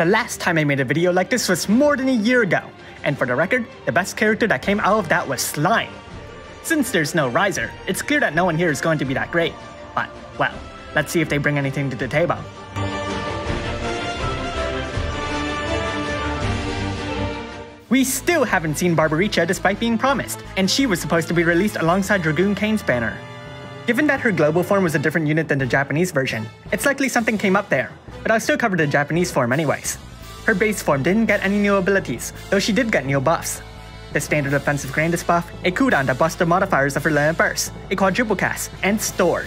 The last time I made a video like this was more than a year ago, and for the record, the best character that came out of that was Slime. Since there's no Rizer, it's clear that no one here is going to be that great. But, well, let's see if they bring anything to the table. We still haven't seen Barbariccia despite being promised, and she was supposed to be released alongside Dragoon Kain's banner. Given that her global form was a different unit than the Japanese version, it's likely something came up there, but I'll still cover the Japanese form anyways. Her base form didn't get any new abilities, though she did get new buffs. The standard offensive grandest buff, a cooldown that busts the modifiers of her Land Burst, a quadruple cast, and Store.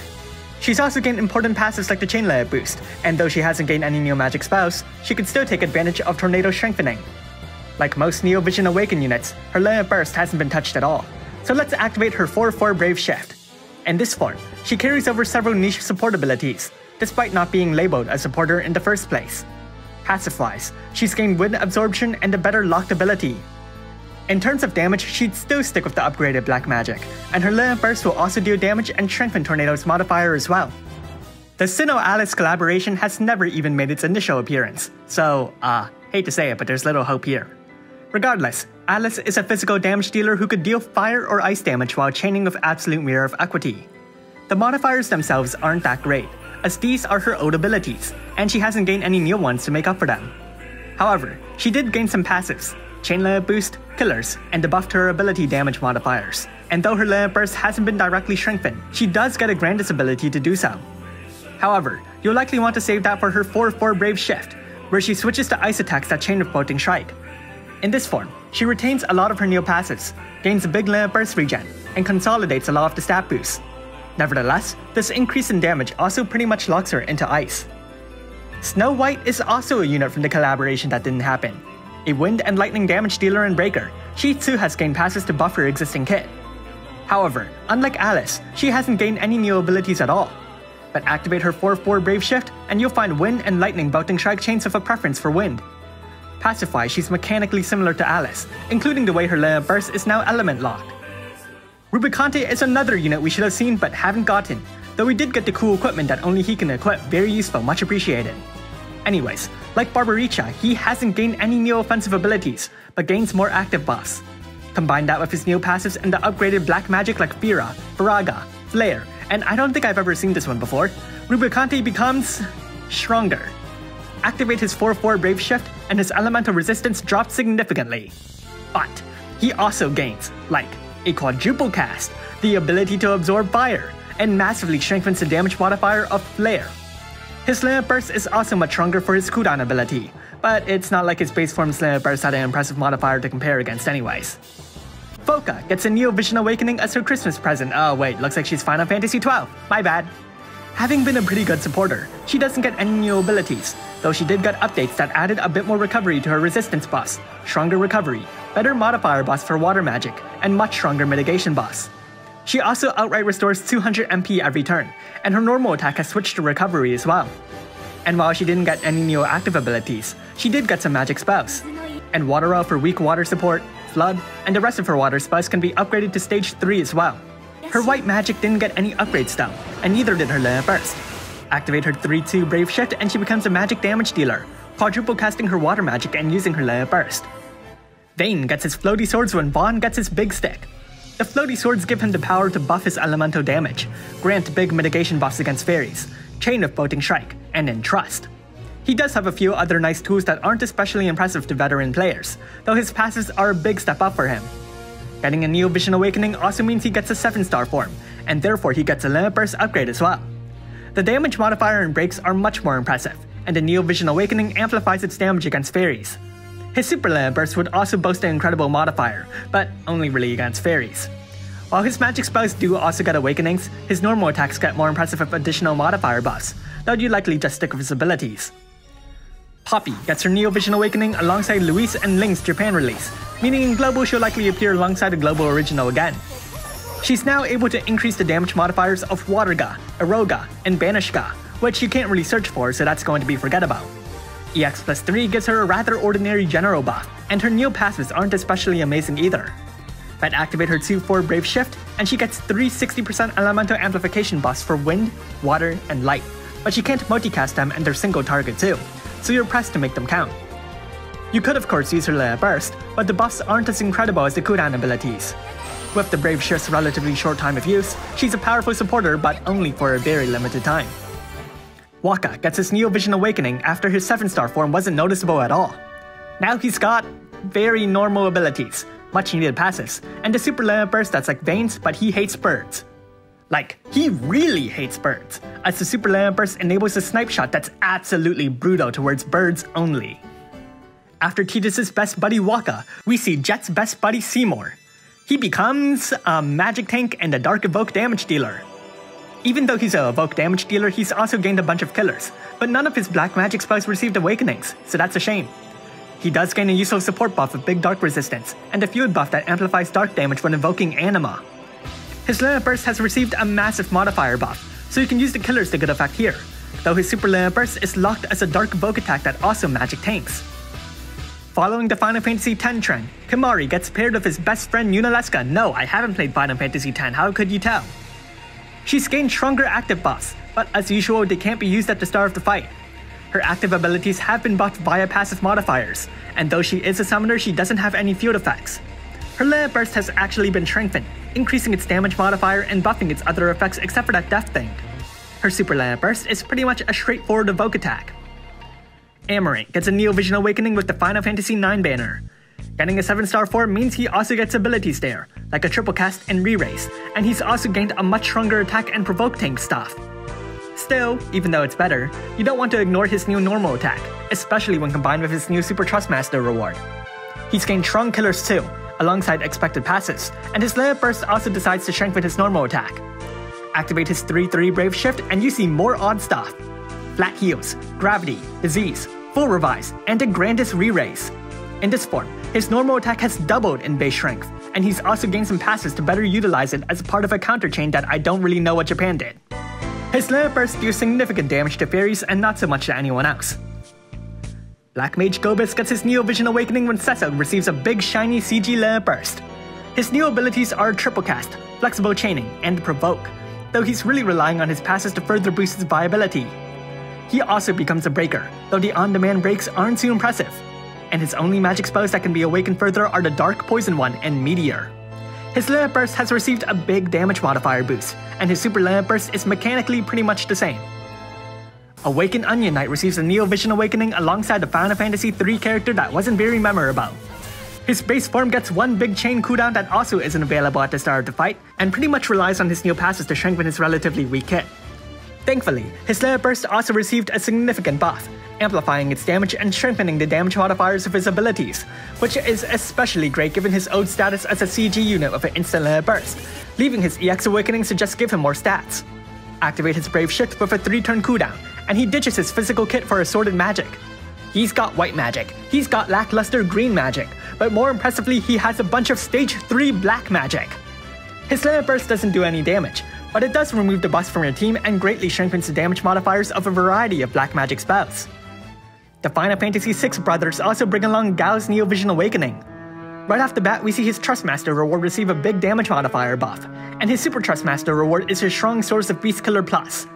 She's also gained important passives like the Chain Layer boost, and though she hasn't gained any new magic spells, she could still take advantage of Tornado Strengthening. Like most Neo Vision Awaken units, her Layer Burst hasn't been touched at all, so let's activate her 4-4 Brave Shift. In this form, she carries over several niche support abilities, despite not being labeled a supporter in the first place. Passive-wise, she's gained wind absorption and a better locked ability. In terms of damage, she'd still stick with the upgraded black magic, and her Layer Burst will also deal damage and strengthen Tornado's modifier as well. The SINoALICE collaboration has never even made its initial appearance, so, uh, hate to say it, but there's little hope here. Regardless, Alice is a physical damage dealer who could deal fire or ice damage while chaining with Absolute Mirror of Equity. The modifiers themselves aren't that great, as these are her old abilities, and she hasn't gained any new ones to make up for them. However, she did gain some passives, Chain Layer Boost, Killers, and debuffed her ability damage modifiers. And though her Layer Burst hasn't been directly strengthened, she does get a Grandis ability to do so. However, you'll likely want to save that for her 4-4 Brave Shift, where she switches to ice attacks that chain with Floating Strike, in this form, she retains a lot of her neo passives, gains a big Layer burst regen, and consolidates a lot of the stat boosts. Nevertheless, this increase in damage also pretty much locks her into ice. Snow White is also a unit from the collaboration that didn't happen. A wind and lightning damage dealer and breaker, she too has gained passes to buff her existing kit. However, unlike Alice, she hasn't gained any new abilities at all. But activate her 4-4 Brave Shift, and you'll find Wind and Lightning Bolting Strike chains with a preference for Wind, Pacify, she's mechanically similar to Alice, including the way her Layer Burst is now element locked. Rubicante is another unit we should have seen but haven't gotten, though we did get the cool equipment that only he can equip, very useful, much appreciated. Anyways, like Barbariccia, he hasn't gained any new offensive abilities, but gains more active buffs. Combine that with his new passives and the upgraded black magic like Fira, Firaga, Flare, and I don't think I've ever seen this one before, Rubicante becomes... stronger activate his 4-4 Brave Shift, and his elemental resistance drops significantly. But he also gains, like, a quadruple cast, the ability to absorb fire, and massively strengthens the damage modifier of Flare. His Layer Burst is also much stronger for his cooldown ability, but it's not like his base form Layer Burst had an impressive modifier to compare against anyways. Foka gets a Neo Vision Awakening as her Christmas present. Oh wait, looks like she's Final Fantasy 12. My bad. Having been a pretty good supporter, she doesn't get any new abilities, though she did get updates that added a bit more recovery to her resistance boss, stronger recovery, better modifier boss for water magic, and much stronger mitigation boss. She also outright restores 200 MP every turn, and her normal attack has switched to recovery as well. And while she didn't get any new active abilities, she did get some magic spells. And Water out for weak water support, Flood, and the rest of her water spells can be upgraded to stage 3 as well. Her white magic didn't get any upgrades though, and neither did her Layer Burst. Activate her 3-2 Brave Shift and she becomes a magic damage dealer, quadruple casting her water magic and using her Layer Burst. Vayne gets his floaty swords when Vaan gets his big stick. The floaty swords give him the power to buff his elemental damage, grant big mitigation buffs against fairies, chain of Bolting Strike, and Entrust. He does have a few other nice tools that aren't especially impressive to veteran players, though his passes are a big step up for him. Getting a Neo Vision Awakening also means he gets a 7 star form, and therefore he gets a Limit Burst upgrade as well. The damage modifier and breaks are much more impressive, and the Neo Vision Awakening amplifies its damage against fairies. His Super Limit Burst would also boast an incredible modifier, but only really against fairies. While his magic spells do also get awakenings, his normal attacks get more impressive with additional modifier buffs, though you likely just stick with his abilities. Poppy gets her Neo Vision Awakening alongside Luis and Ling's Japan release, meaning in Global she'll likely appear alongside the Global original again. She's now able to increase the damage modifiers of Waterga, Aeroga, and Banishga, which you can't really search for, so that's going to be forget about. EX plus 3 gives her a rather ordinary general buff, and her new passives aren't especially amazing either. But activate her 2-4 Brave Shift, and she gets 360% elemental amplification buffs for wind, water, and light, but she can't multicast them and they're single target too, so you're pressed to make them count. You could of course use her Leia Burst, but the buffs aren't as incredible as the cooldown abilities. With the Brave Shift's relatively short time of use, she's a powerful supporter but only for a very limited time. Wakka gets his Neo Vision Awakening after his 7 star form wasn't noticeable at all. Now he's got very normal abilities, much needed passes, and a Super Leia Burst that's like Vayne's, but he hates birds. Like, he really hates birds, as the Super Leia Burst enables a snipe shot that's absolutely brutal towards birds only. After Tidus's best buddy Wakka, we see Jecht's best buddy Seymour. He becomes a magic tank and a dark evoke damage dealer. Even though he's a evoke damage dealer, he's also gained a bunch of killers, but none of his black magic spells received awakenings, so that's a shame. He does gain a useful support buff of big dark resistance, and a field buff that amplifies dark damage when invoking anima. His Leia Burst has received a massive modifier buff, so you can use the killers to good effect here, though his Super Leia Burst is locked as a dark evoke attack that also magic tanks. Following the Final Fantasy X trend, Kimahri gets paired with his best friend Yunalesca. No, I haven't played Final Fantasy X, how could you tell? She's gained stronger active buffs, but as usual, they can't be used at the start of the fight, her active abilities have been buffed via passive modifiers, and though she is a summoner, she doesn't have any field effects. Her Leia Burst has actually been strengthened, increasing its damage modifier and buffing its other effects except for that death thing. Her Super Leia Burst is pretty much a straightforward evoke attack. Amarant gets a Neo Vision Awakening with the Final Fantasy IX banner. Getting a 7-star form means he also gets abilities there, like a triple cast and re-raise, and he's also gained a much stronger attack and provoke tank stuff. Still, even though it's better, you don't want to ignore his new normal attack, especially when combined with his new Super Trustmaster reward. He's gained strong killers too, alongside expected passes, and his Leia Burst also decides to strengthen his normal attack. Activate his 3-3 Brave Shift and you see more odd stuff. Flat heels, gravity, disease, full revise, and a Grandis re-raise. In this form, his normal attack has doubled in base strength, and he's also gained some passes to better utilize it as part of a counter chain that I don't really know what Japan did. His Leia Burst deals significant damage to fairies and not so much to anyone else. Black Mage Golbez gets his Neo Vision Awakening when Cecil receives a big shiny CG Leia Burst. His new abilities are Triple Cast, Flexible Chaining, and Provoke, though he's really relying on his passes to further boost his viability. He also becomes a Breaker, though the on-demand breaks aren't too impressive, and his only magic spells that can be awakened further are the Dark Poison one and Meteor. His Leia Burst has received a big damage modifier boost, and his Super Leia Burst is mechanically pretty much the same. Awakened Onion Knight receives a Neo Vision Awakening alongside the Final Fantasy III character that wasn't very memorable. His base form gets one big chain cooldown that also isn't available at the start of the fight, and pretty much relies on his new passes to strengthen his relatively weak kit. Thankfully, his Leia Burst also received a significant buff, amplifying its damage and strengthening the damage modifiers of his abilities, which is especially great given his old status as a CG unit with an instant Leia Burst, leaving his EX Awakening to just give him more stats. Activate his Brave Shift with a 3-turn cooldown, and he ditches his physical kit for assorted magic. He's got white magic, he's got lackluster green magic, but more impressively he has a bunch of stage 3 black magic. His Leia Burst doesn't do any damage, but it does remove the bust from your team and greatly strengthens the damage modifiers of a variety of black magic spells. The Final Fantasy VI brothers also bring along Gau's Neo Vision Awakening. Right off the bat, we see his Trustmaster reward receive a big damage modifier buff, and his Super Trustmaster reward is his strong source of Beast Killer Plus.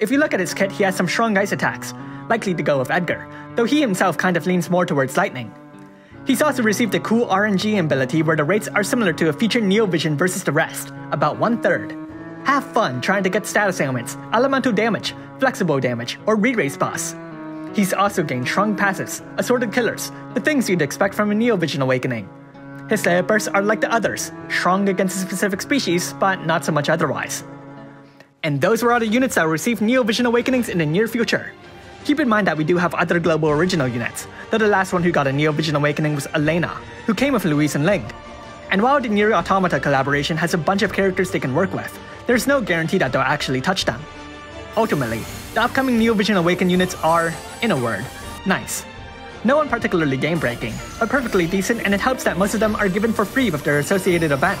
If you look at his kit, he has some strong ice attacks, likely to go with Edgar, though he himself kind of leans more towards lightning. He's also received a cool RNG ability where the rates are similar to a featured Neo Vision versus the rest, about one third. Have fun trying to get status ailments, elemental damage, flexible damage, or re-raise boss. He's also gained strong passes, assorted killers, the things you'd expect from a Neo Vision Awakening. His Leia are like the others, strong against a specific species, but not so much otherwise. And those were all the units that will receive Neo Vision Awakenings in the near future. Keep in mind that we do have other global original units, though the last one who got a Neo Vision Awakening was Elena, who came with Louise and Ling. And while the NieR Automata collaboration has a bunch of characters they can work with, there's no guarantee that they'll actually touch them. Ultimately, the upcoming Neo Vision Awakened units are, in a word, nice. No one particularly game-breaking, but perfectly decent and it helps that most of them are given for free with their associated event.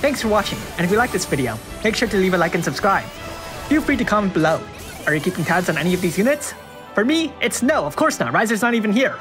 Thanks for watching, and if you like this video, make sure to leave a like and subscribe. Feel free to comment below. Are you keeping tabs on any of these units? For me, it's no, of course not, Rizer's not even here.